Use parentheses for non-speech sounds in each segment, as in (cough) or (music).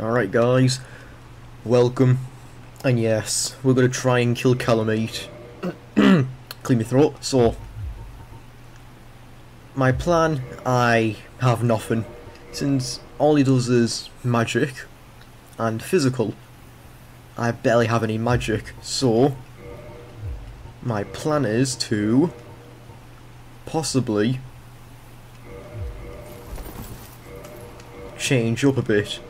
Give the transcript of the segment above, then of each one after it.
Alright guys, welcome. And yes, we're gonna try and kill Kalameet. (clears throat) Clean my throat. So, my plan, I have nothing. Since all he does is magic and physical, I barely have any magic. So, my plan is to possibly change up a bit.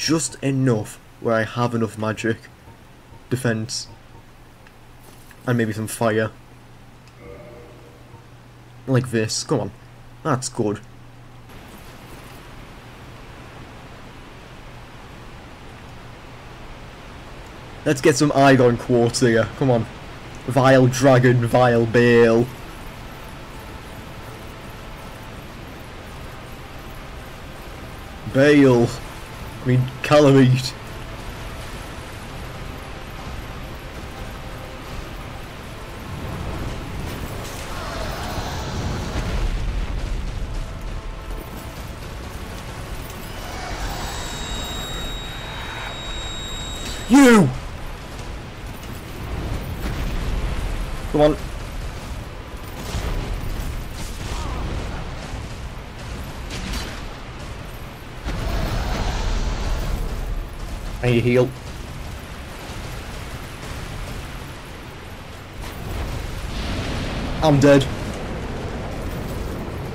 Just enough where I have enough magic, defense, and maybe some fire. Like this. Come on. That's good. Let's get some Igon quartz here. Come on. Vile Dragon, Vile Bale. Bale. I mean, Kalameet. Heal. I'm dead.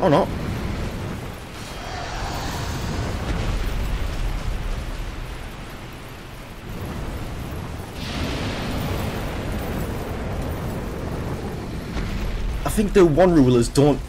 Oh no. I think the one rulers don't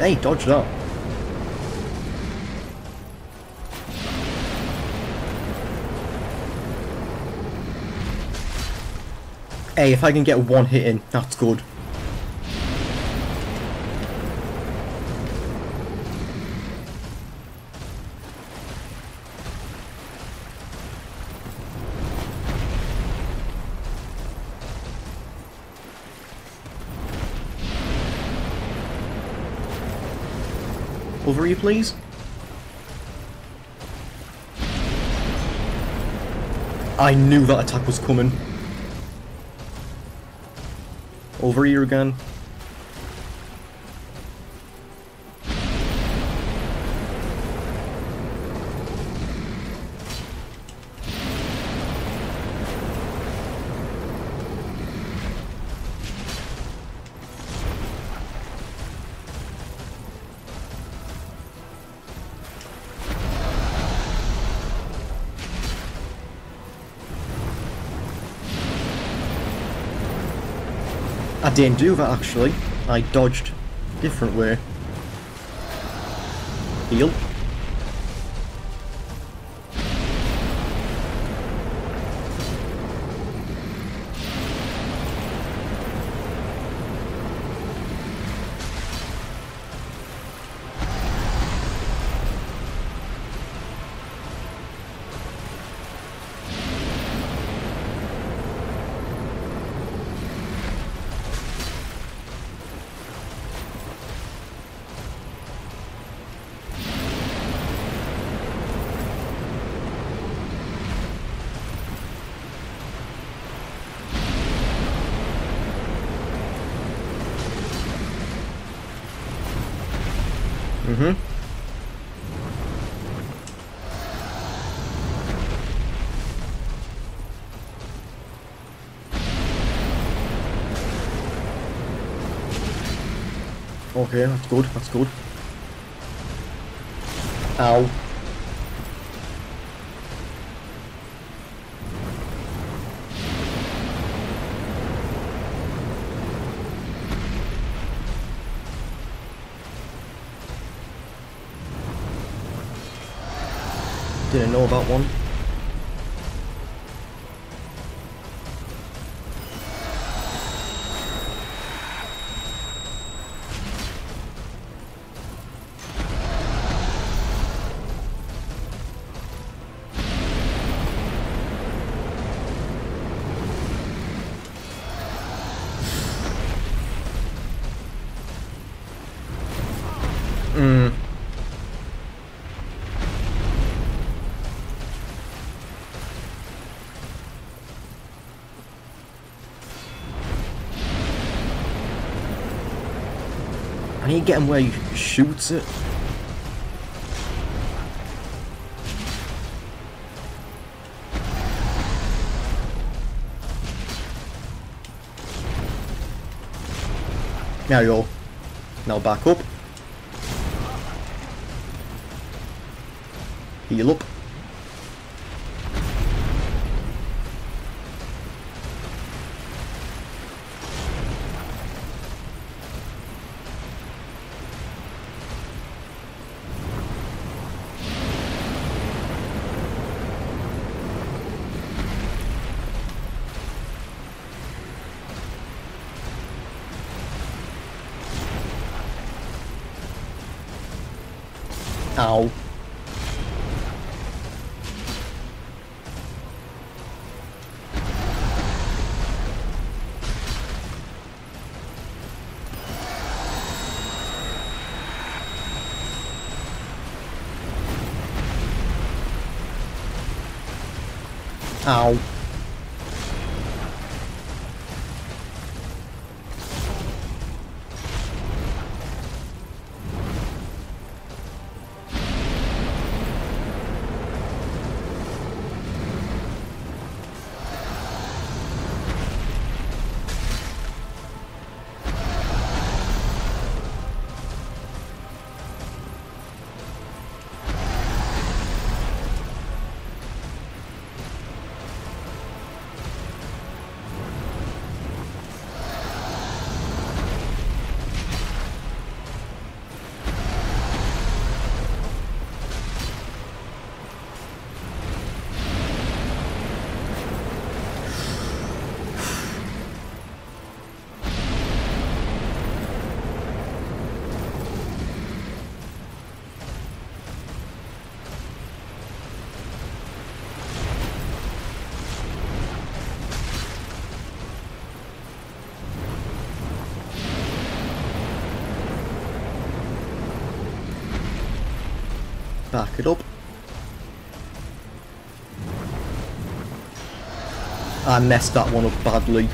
Hey, dodge that. Hey, if I can get one hit in, that's good. Over you, please. I knew that attack was coming. Over here again. I didn't do that actually. I dodged different way. Heal. Mm-hmm. Okay, that's good, that's good. Ow. Know about one. Need to get him where he shoots it. Now you go. Now back up. Heal up. Ow. I messed that one up badly.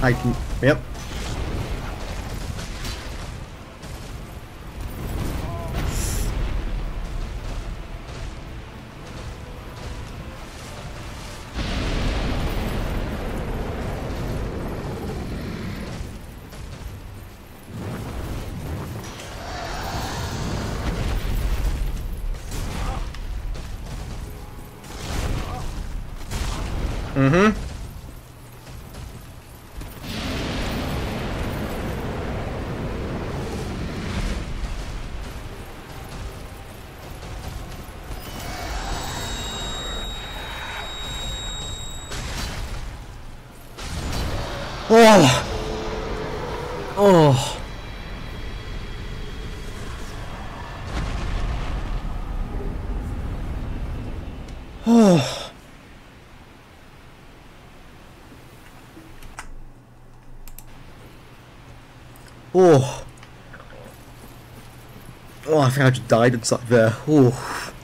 I can, yep. Oh. Oh. Oh. Oh. Oh, I think I just died inside there. Oh.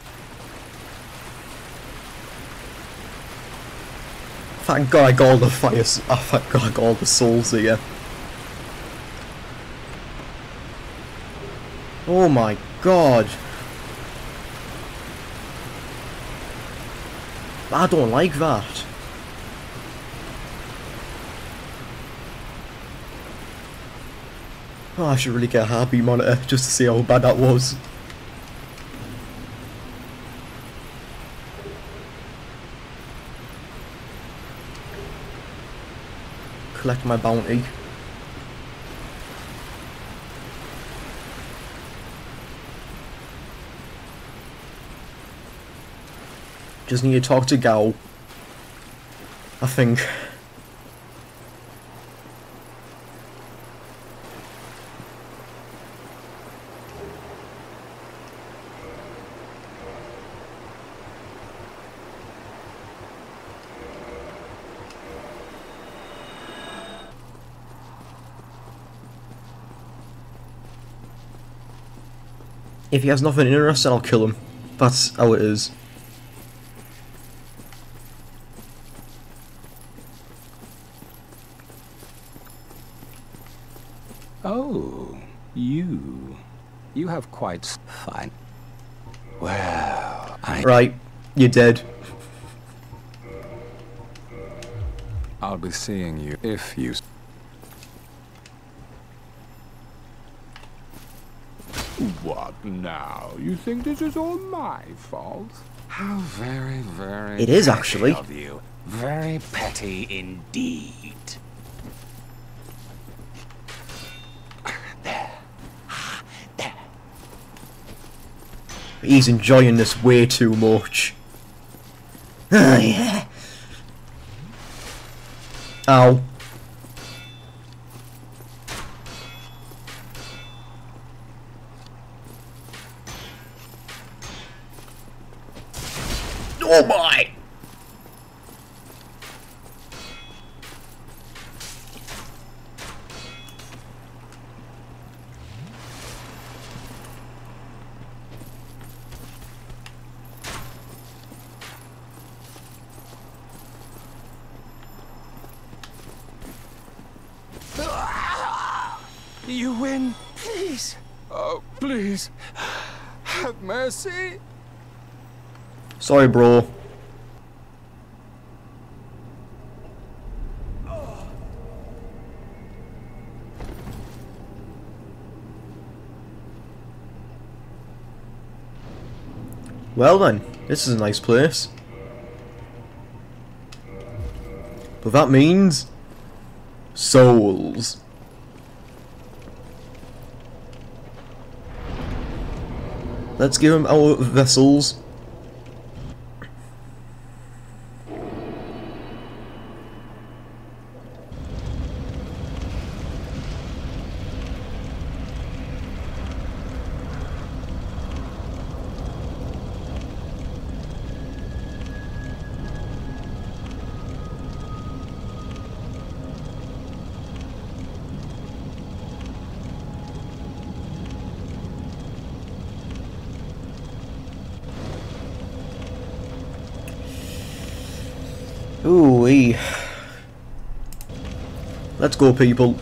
Thank God I got all the fires. (laughs) Oh, thank God I got all the souls here. Oh my god. I don't like that. Oh, I should really get a heartbeat monitor (laughs) just to see how bad that was. Collect my bounty. Just need to talk to Gough. I think. If he has nothing interesting, I'll kill him. That's how it is. Oh, you. You have quite fine. Well, I, Right, you're dead. I'll be seeing you if you. s- What now? You think this is all my fault? How very, very. It is, petty actually. Of you. Very petty indeed. There. There. He's enjoying this way too much. Oh yeah. Ow. Oh my! You win. Please. Oh, please. Have mercy. Sorry, bro. Well then, this is a nice place. But that means... Souls. Let's give him our vessels. Wee. Let's go, people.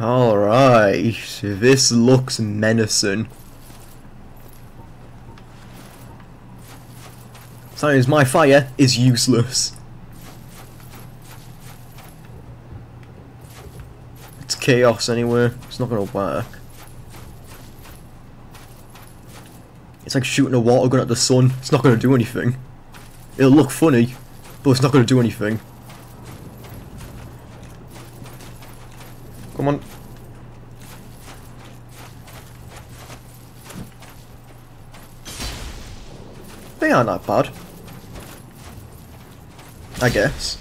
Alright, this looks menacing. Science, my fire is useless. It's chaos anyway, it's not gonna work. It's like shooting a water gun at the sun, it's not gonna do anything. It'll look funny, but it's not gonna do anything. Come on. They aren't that bad. I guess.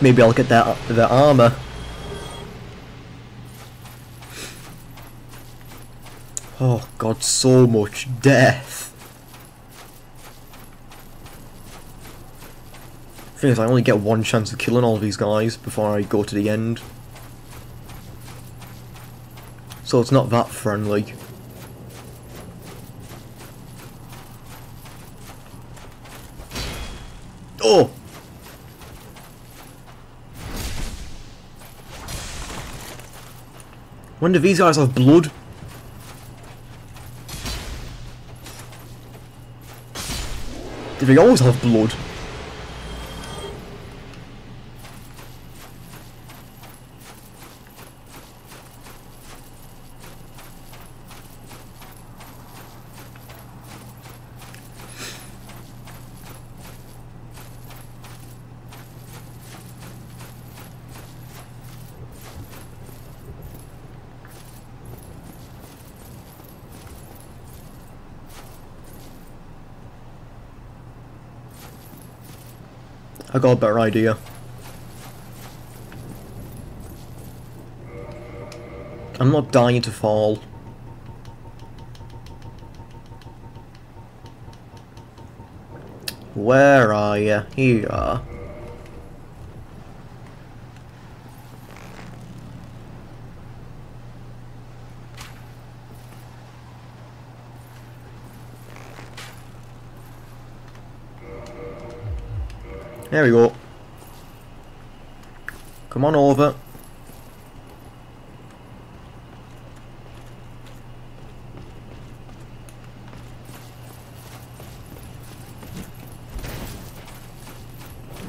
Maybe I'll get their, their armor. Oh god, so much death. Thing is, I only get one chance of killing all these guys before I go to the end. So it's not that friendly. Oh! When do these guys have blood? Do they always have blood? I got a better idea. I'm not dying to fall. Where are you? Here you are. There we go. Come on over.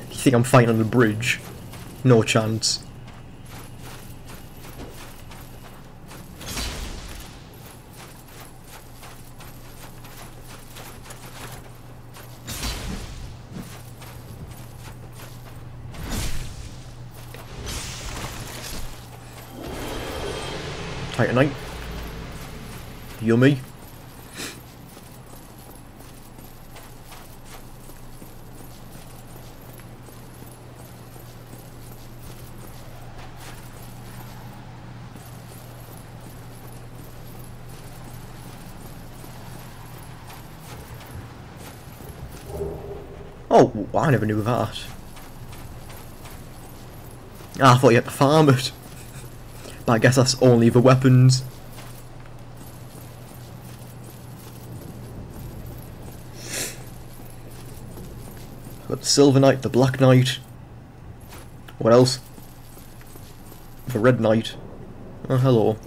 You think I'm fighting on the bridge? No chance. Titanite. Yummy. Oh, I never knew that. I thought you had to farm it. But I guess that's only the weapons. Got the Silver Knight, the Black Knight. What else? The Red Knight. Oh, hello.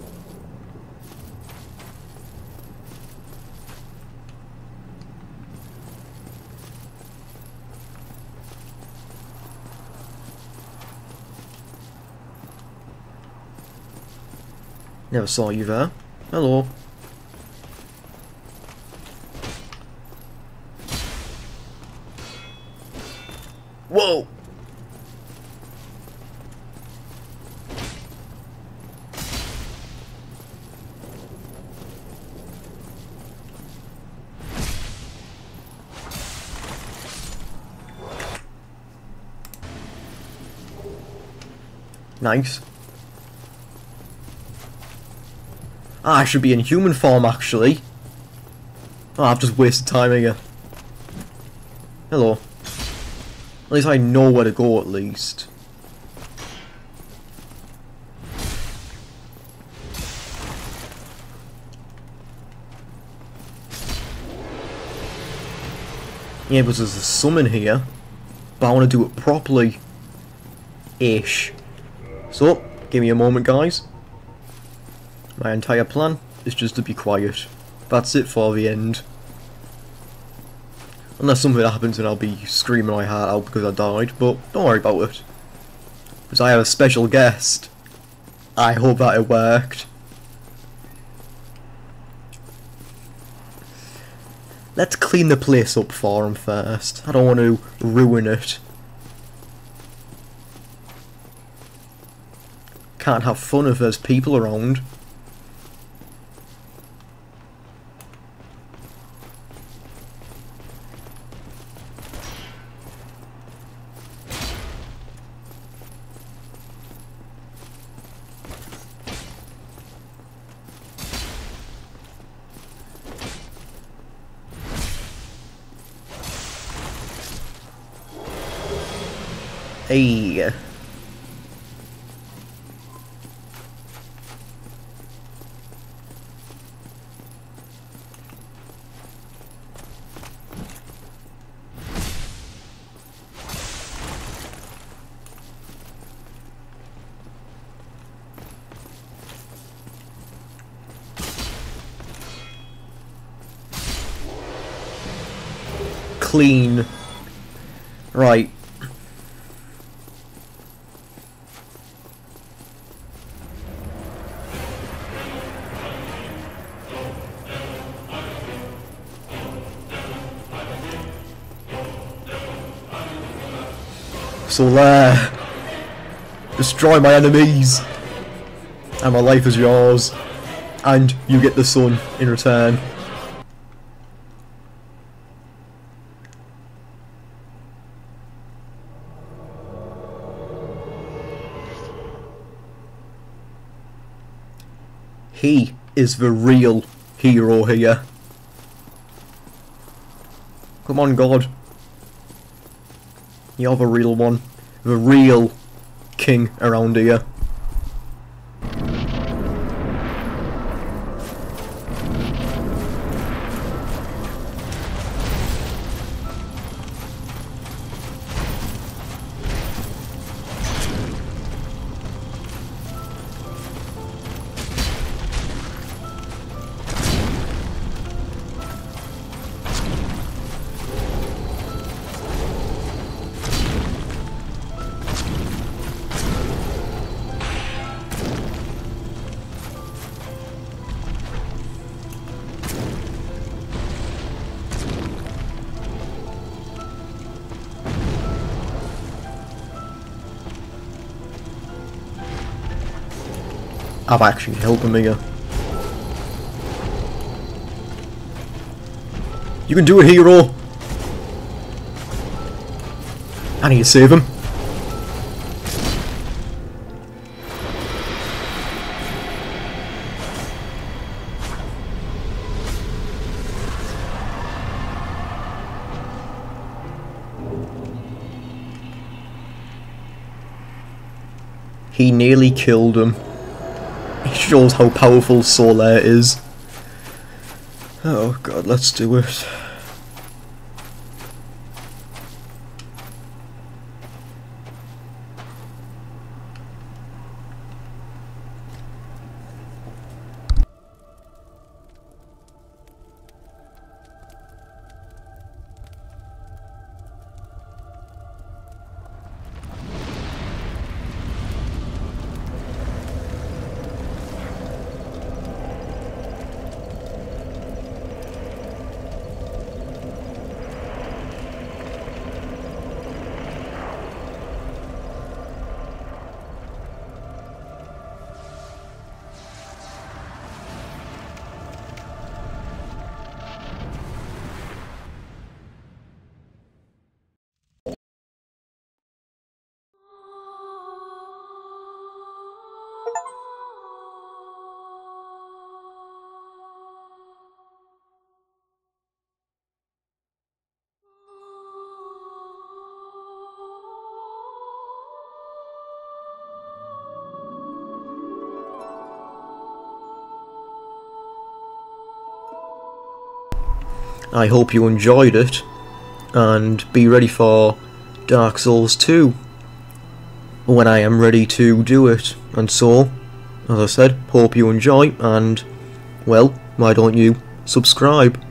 Never saw you there. Hello. Whoa! Nice. Ah, I should be in human form, actually. Oh, I've just wasted time here. Hello. At least I know where to go, at least. Yeah, because there's a summon here. But I want to do it properly. Ish. So, give me a moment, guys. My entire plan is just to be quiet. That's it for the end. Unless something happens and I'll be screaming my heart out because I died, but don't worry about it. Because I have a special guest. I hope that it worked. Let's clean the place up for him first. I don't want to ruin it. Can't have fun if there's people around. Hey. Clean. So there. Destroy my enemies. And my life is yours. And you get the sun in return. He is the real hero here. Come on, God. You're the real one. The real king around here. I've actually helped him here. Uh? You can do it, hero! I need to save him. He nearly killed him. Shows how powerful Solaire is. Oh god, let's do it. I hope you enjoyed it, and be ready for Dark Souls 2 when I am ready to do it. And so, as I said, hope you enjoy, and, well, why don't you subscribe?